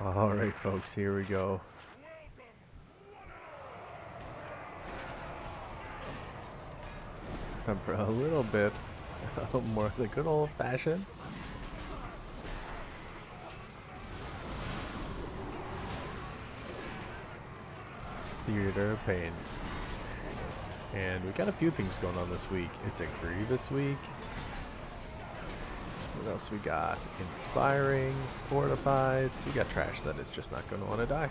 All right, folks, here we go. Time for a little bit more of the good old fashioned. Theater of Pain. And we got a few things going on this week. It's a Grievous week. What else we got? Inspiring, Fortified. So we got trash that is just not going to want to die.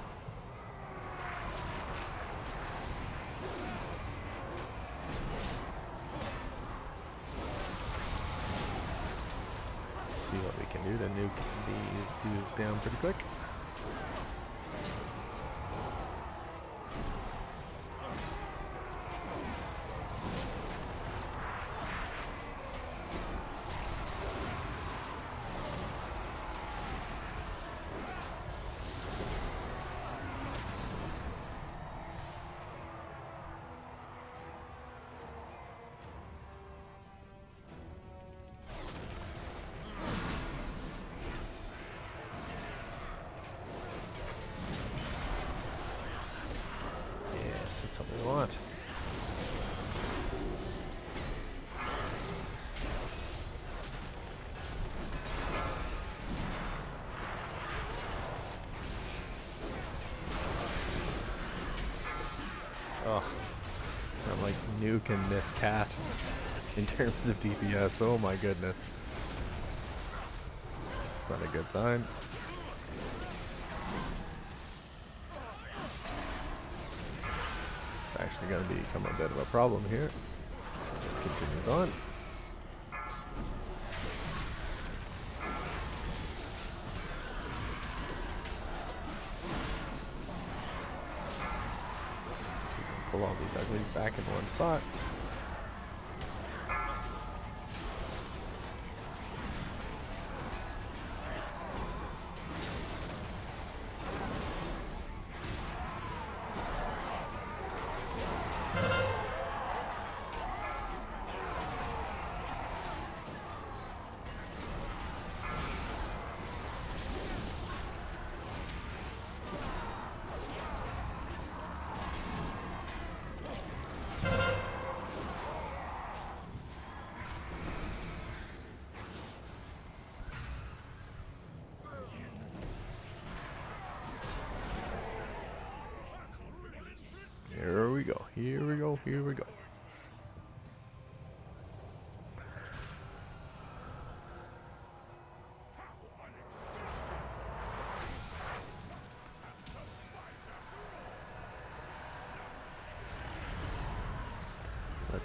See what we can do to nuke these dudes down pretty quick. Nuking this cat in terms of DPS. Oh my goodness. It's not a good sign. It's actually going to become a bit of a problem here. Just continues on. All these uglies back in one spot.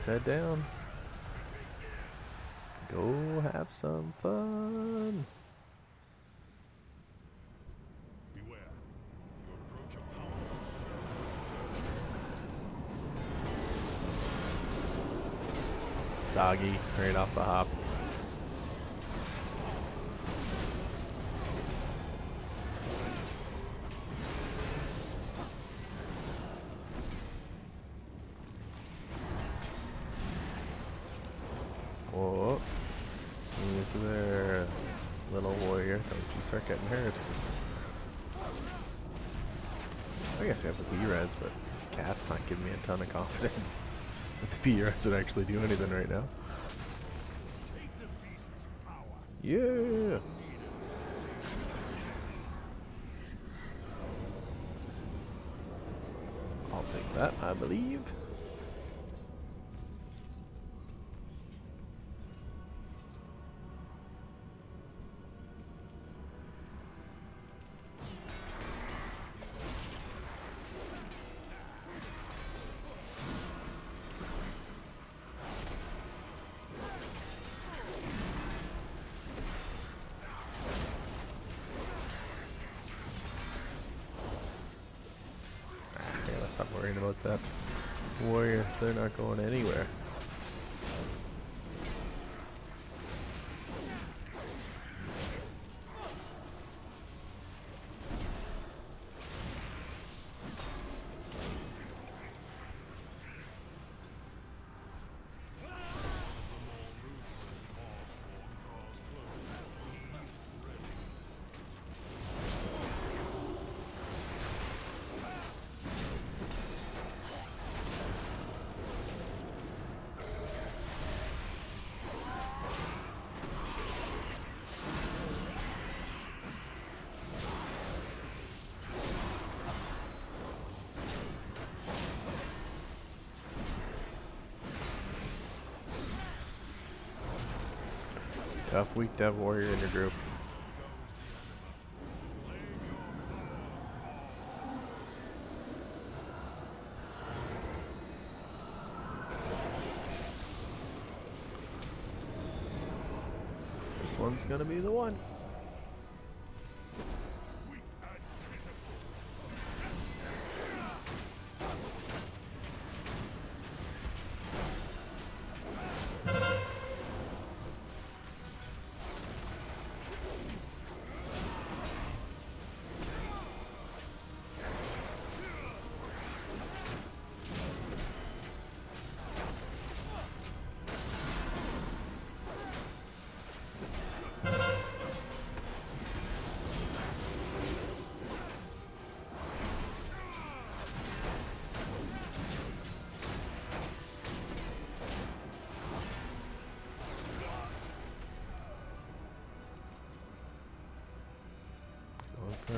Let's head down. Go have some fun. Soggy, right off the hop. B-Res would actually do anything right now. Yeah! I'll take that, I believe. Worrying about that. Warrior, they're not going anywhere. Tough to have warrior in your group. This one's gonna be the one.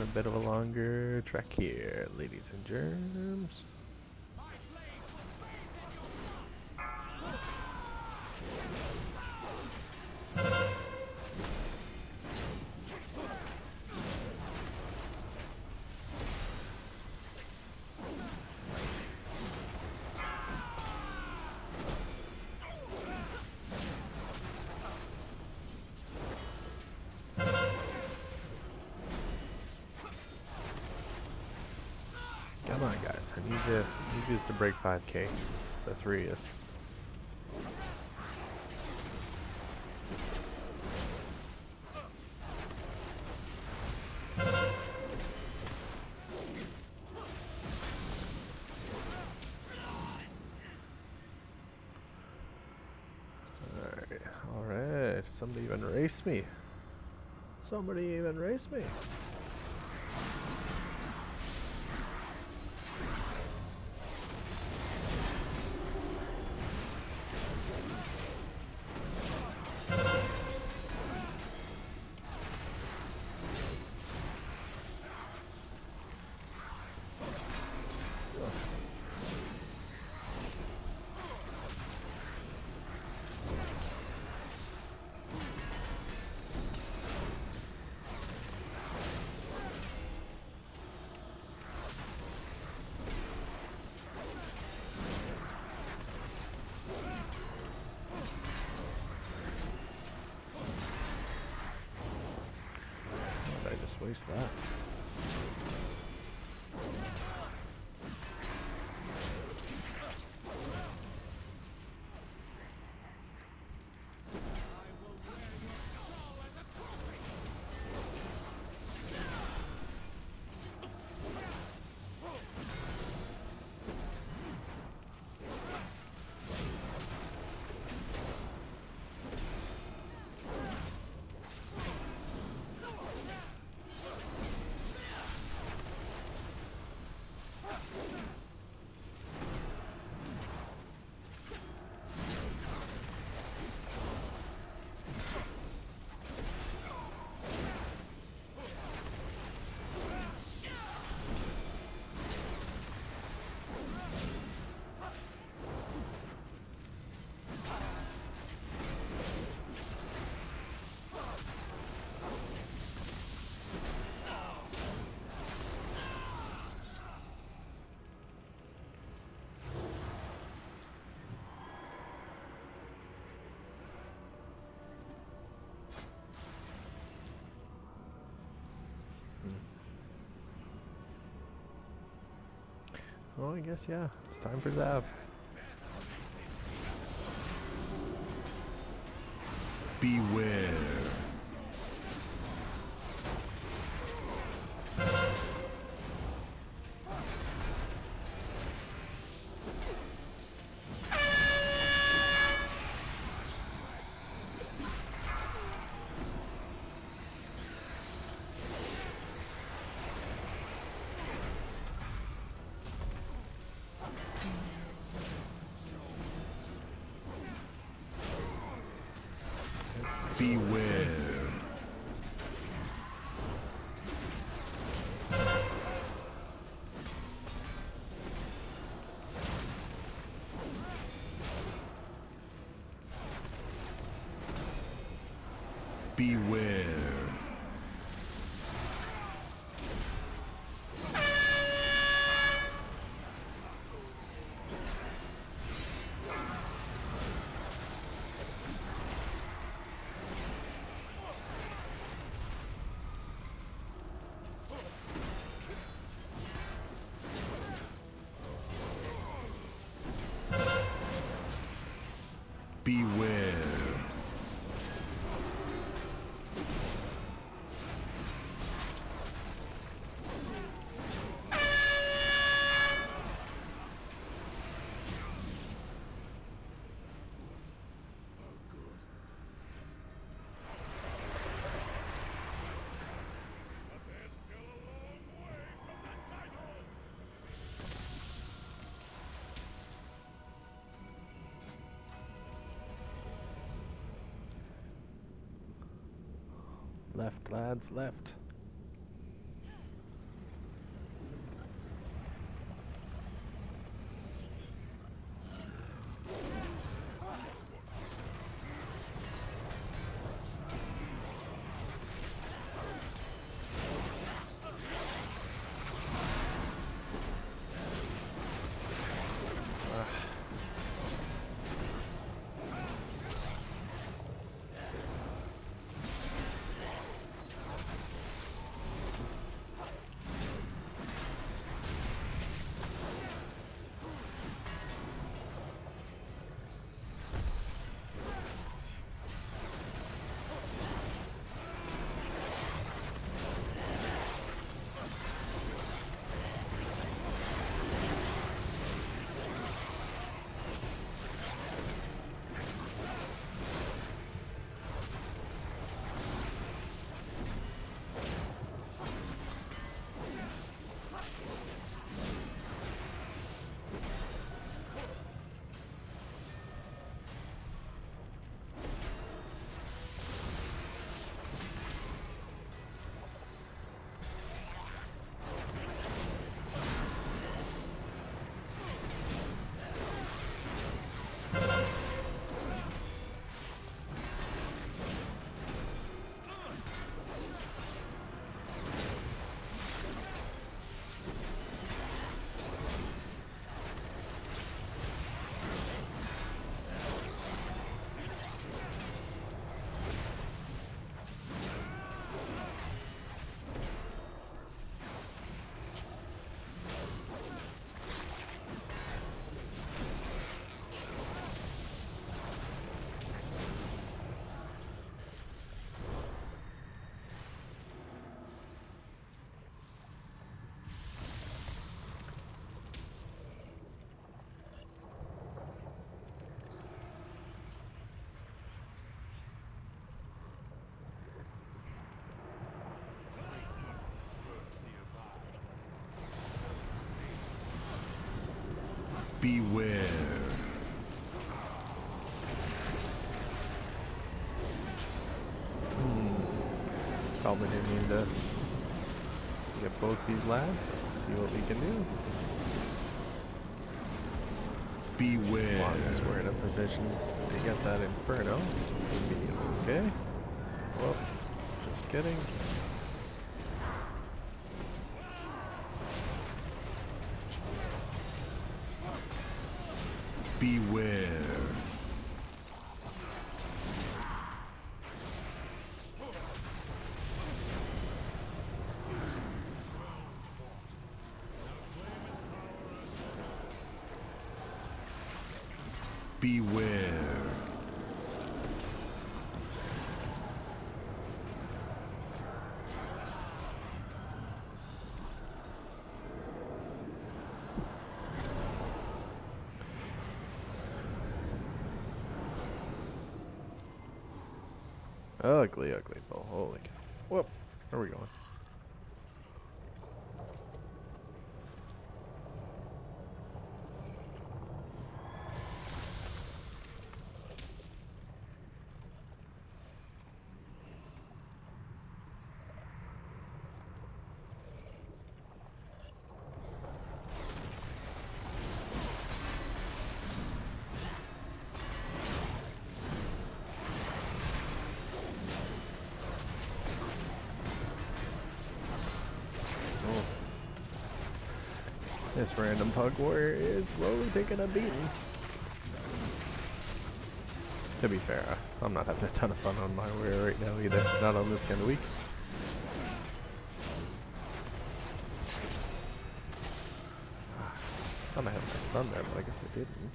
A bit of a longer trek here, ladies and germs. To need to break 5k. The three is. Alright, alright. Somebody even race me. Somebody even race me. Just waste that? Oh, I guess, yeah. It's time for Xav. Beware. Beware. Left, lads, left. Beware. Hmm. Probably didn't mean to get both these lads, but we'll see what we can do. Beware. As long as we're in a position to get that inferno, we'll be okay. Well, just kidding. Beware. Beware. Ugly, ugly bull. Holy cow. Whoop. Where are we going? Random pug warrior is slowly taking a beating. To be fair, I'm not having a ton of fun on my warrior right now either. Not on this kind of week. I thought I had my stun there, but I guess I didn't.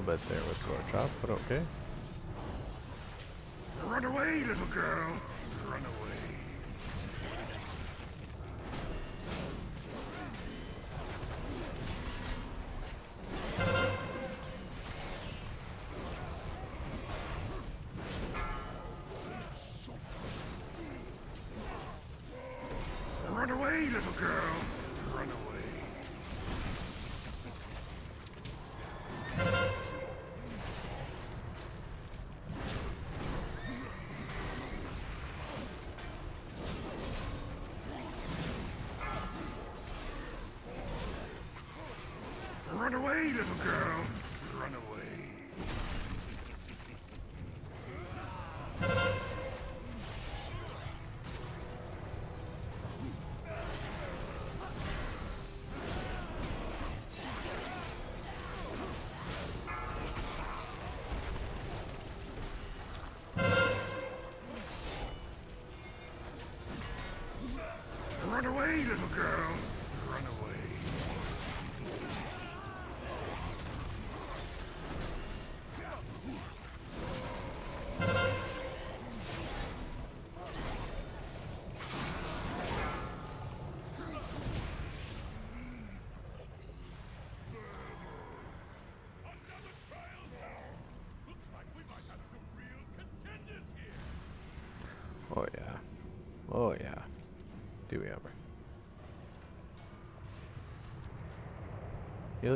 Little bit there with Gore Chop, but okay. Run away, little girl. Run away. Run away, little girl. Run away. Run away,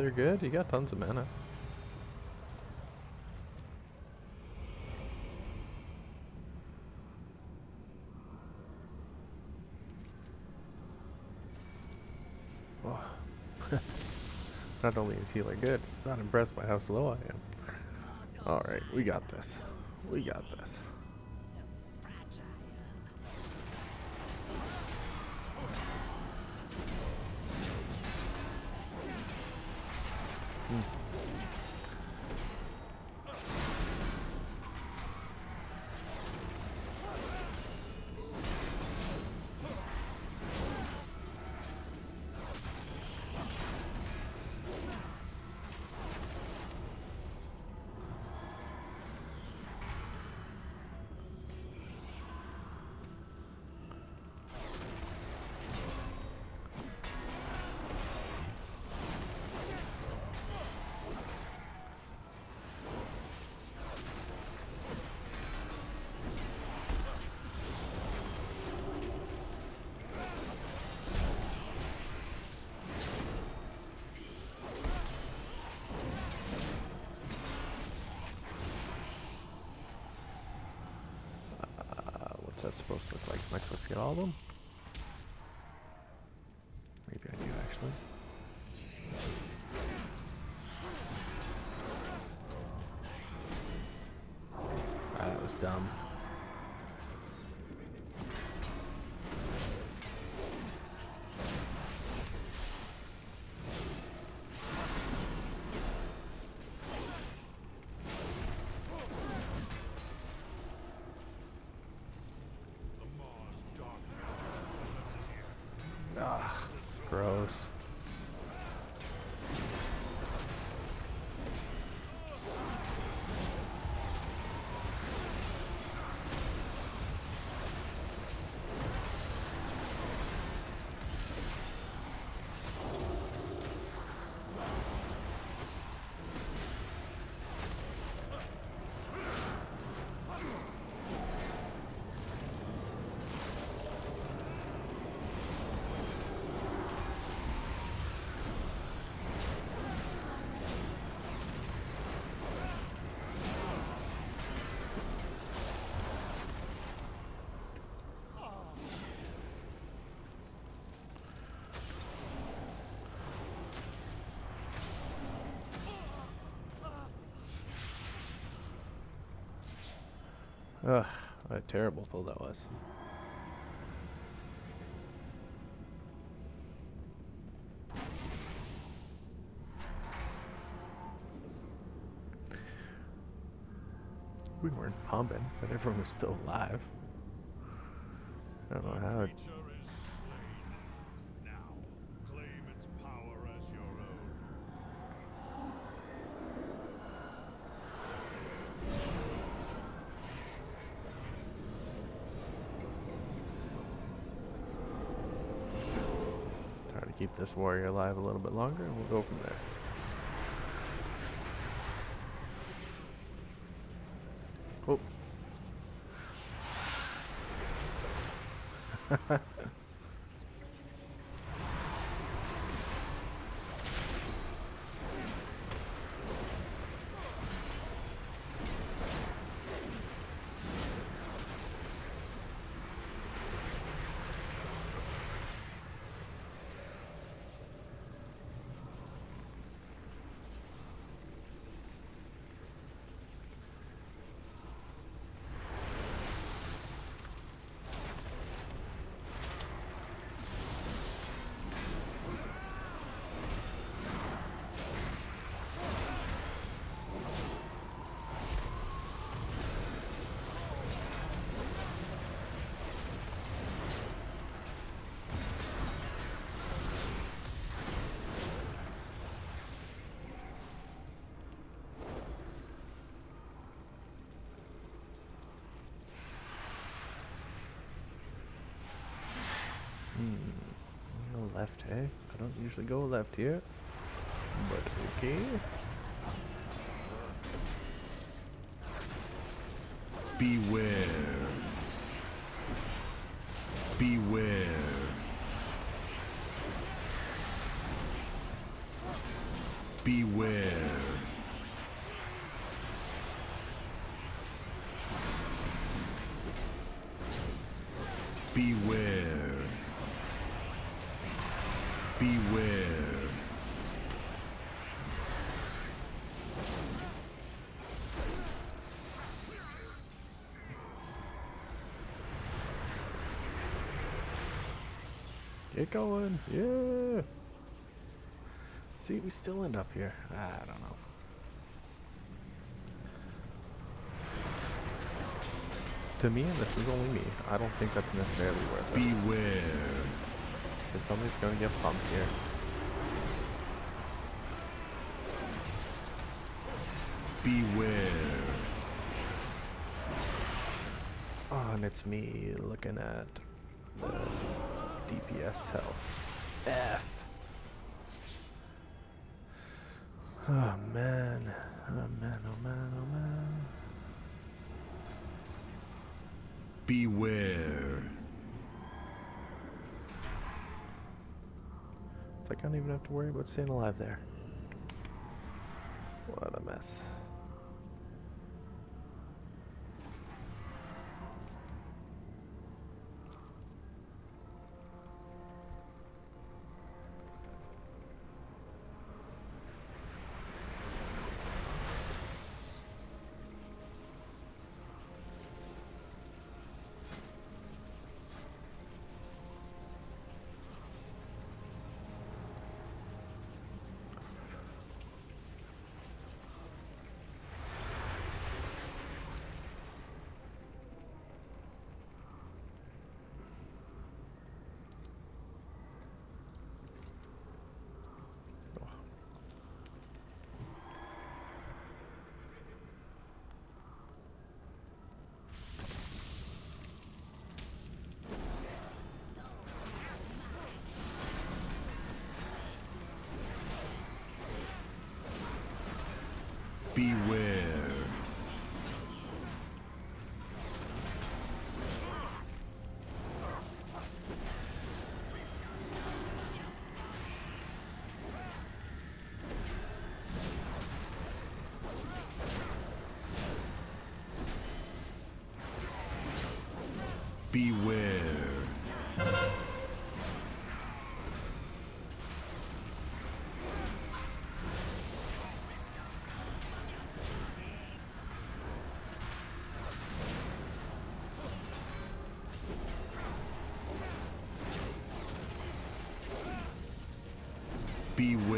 You're good. You got tons of mana. Not only is healer good, he's not impressed by how slow I am. Alright, we got this. We got this. that supposed to look like? Am I supposed to get all of them? Maybe I do, actually. Ah, that was dumb. Ugh, what a terrible pull that was. We weren't pumping, but everyone was still alive. I don't know how. it- Creature is slain. Now, claim its power as your own. Try to keep warrior alive a little bit longer, and we'll go from there. Oh. Hmm. Go left, eh? I don't usually go left here. But okay. Beware. Beware. Beware. Beware. Get going. Yeah. See, we still end up here. Ah, I don't know. To me, and this is only me, I don't think that's necessarily worth it. Beware. Because somebody's gonna get pumped here. Beware. Oh, and it's me looking at the DPS health. F. Oh man. Oh man, oh man, oh man. Beware. It's like I don't even have to worry about staying alive there. What a mess. Beware. Beware. Beware.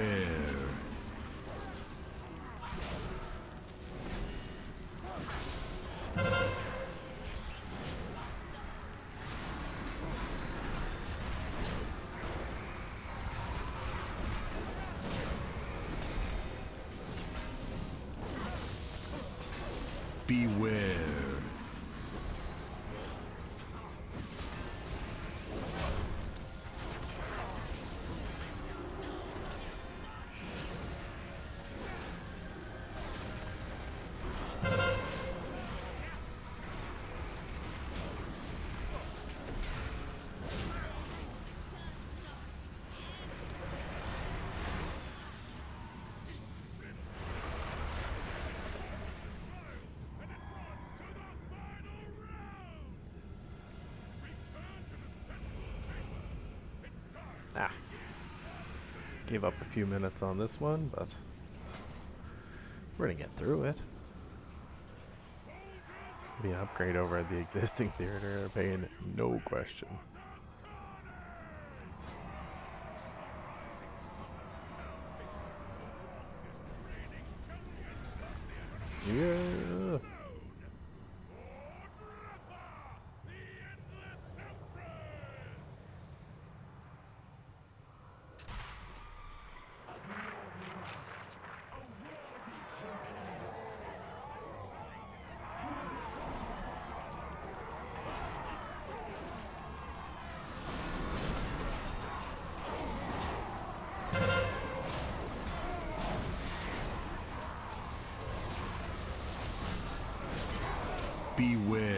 Ah. Gave up a few minutes on this one, but we're gonna get through it. An upgrade over at the existing theater, paying no question. Yeah. Beware.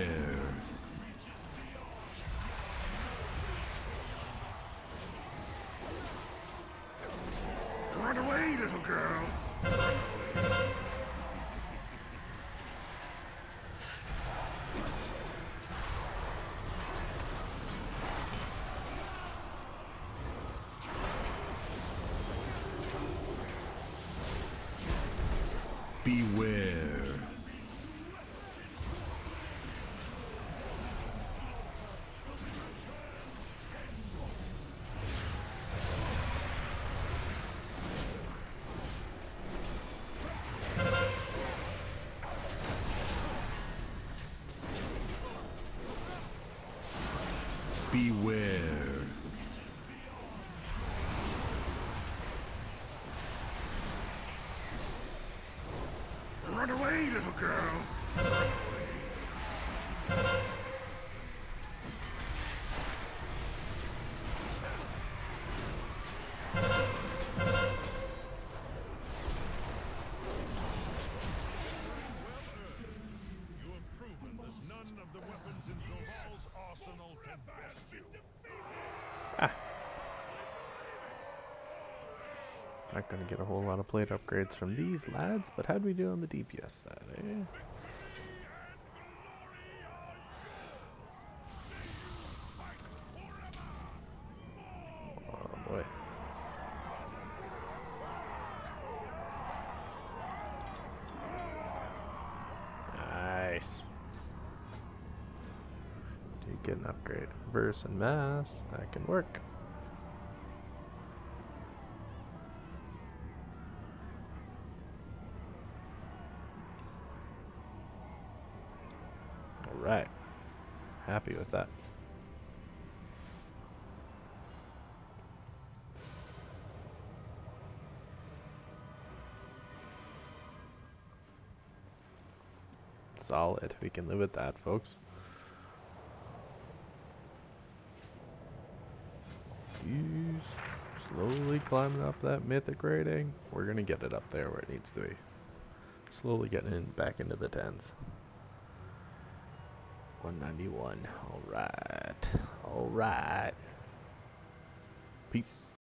Beware. Not gonna get a whole lot of plate upgrades from these lads, but how'd we do on the DPS side, eh? Oh boy. Nice. Did get an upgrade. Verse and mass, that can work. Solid. We can live with that, folks. Slowly climbing up that mythic rating. We're gonna get it up there where it needs to be. Slowly getting in, back into the tens. 191. All right. All right. Peace.